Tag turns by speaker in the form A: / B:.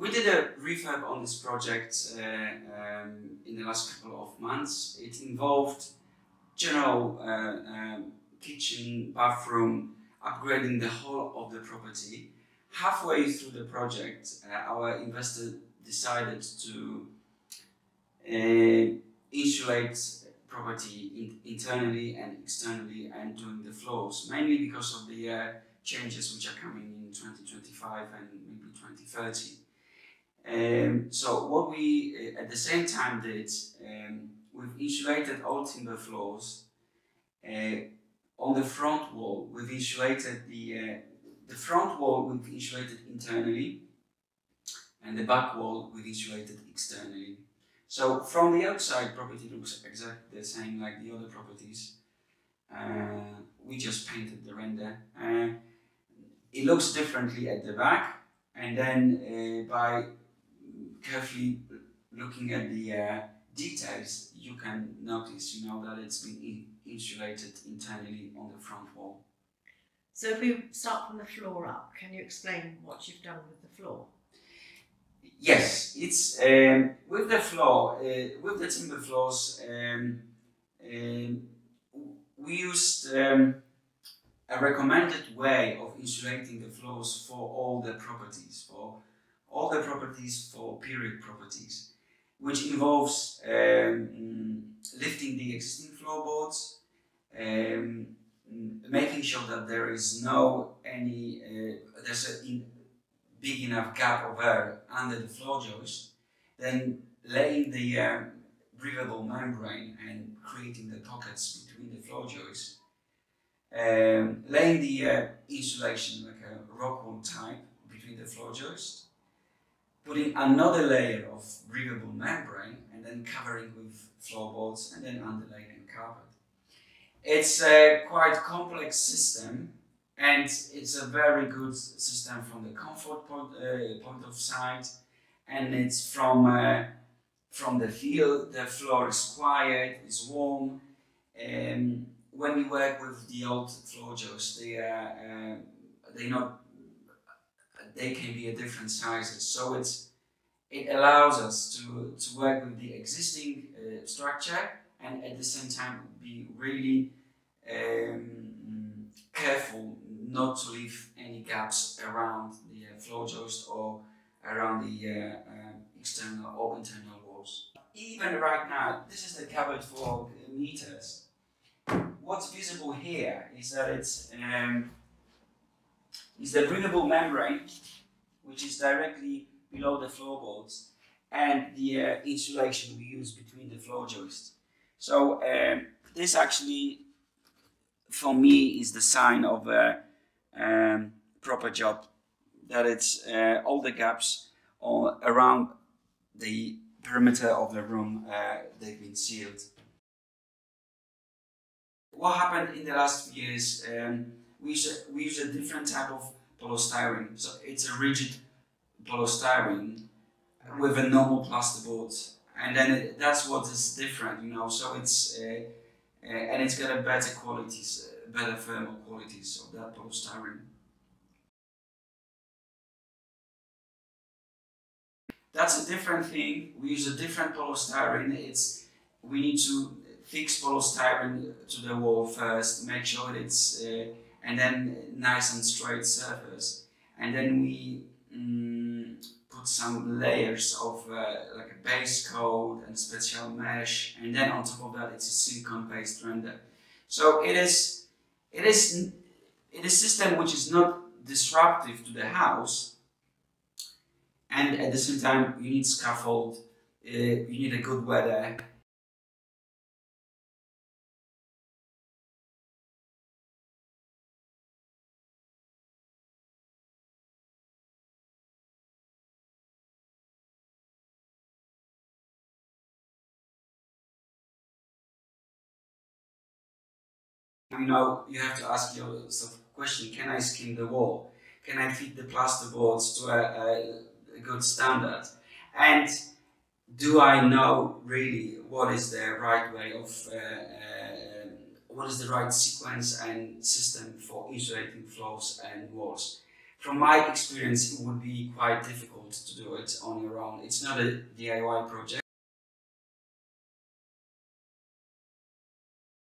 A: we did a refurb on this project uh, um, in the last couple of months. It involved general uh, um, kitchen, bathroom, upgrading the whole of the property. Halfway through the project, uh, our investor decided to uh, insulate property in, internally and externally and doing the floors, mainly because of the uh, changes which are coming in 2025 and maybe 2030. Um, so what we uh, at the same time did, um, we've insulated all timber floors. Uh, on the front wall, we've insulated the uh, the front wall we've insulated internally, and the back wall we've insulated externally. So from the outside, property looks exactly the same like the other properties. Uh, we just painted the render. Uh, it looks differently at the back, and then uh, by carefully looking at the uh, details, you can notice, you know, that it's been in insulated internally on the front wall.
B: So if we start from the floor up, can you explain what you've done with the floor?
A: Yes, it's um, with the floor, uh, with the timber floors, um, um, we used um, a recommended way of insulating the floors for all the properties, for all the properties for period properties, which involves um, lifting the existing floorboards, um, making sure that there is no any uh, there's a big enough gap of air under the floor joist, then laying the um, breathable membrane and creating the pockets between the floor joists, um, laying the uh, insulation like a rock wool type between the floor joists, putting another layer of breathable membrane and then covering with floorboards and then underlaying and carpet. It's a quite complex system and it's a very good system from the comfort point, uh, point of sight. And it's from uh, from the feel. The floor is quiet it's warm. Um, when we work with the old floor joists they are uh, they not they can be a different sizes so it's it allows us to, to work with the existing uh, structure and at the same time be really um, careful not to leave any gaps around the uh, floor joist or around the uh, um, external or internal walls. Even right now, this is the cupboard for meters. What's visible here is that it's um, is the breathable membrane, which is directly below the floorboards, and the uh, insulation we use between the floor joists. So um, this actually, for me, is the sign of a um, proper job. That it's uh, all the gaps all around the perimeter of the room uh, they've been sealed. What happened in the last few years? Um, we use a, we use a different type of polystyrene. So it's a rigid polystyrene with a normal plasterboard, and then it, that's what is different, you know. So it's uh, uh, and it's got a better qualities, uh, better thermal qualities of that polystyrene. That's a different thing. We use a different polystyrene. It's we need to fix polystyrene to the wall first, make sure it's uh, and then nice and straight surface, and then we. Mm, put some layers of uh, like a base coat and special mesh, and then on top of that, it's a silicone based render. So it is, it is, it is a system which is not disruptive to the house, and at the same time, you need scaffold, uh, you need a good weather, you know, you have to ask yourself a question, can I skin the wall? Can I fit the plasterboards to a, a, a good standard? And do I know really what is the right way of, uh, uh, what is the right sequence and system for insulating floors and walls? from my experience, it would be quite difficult to do it on your own. It's not a DIY project.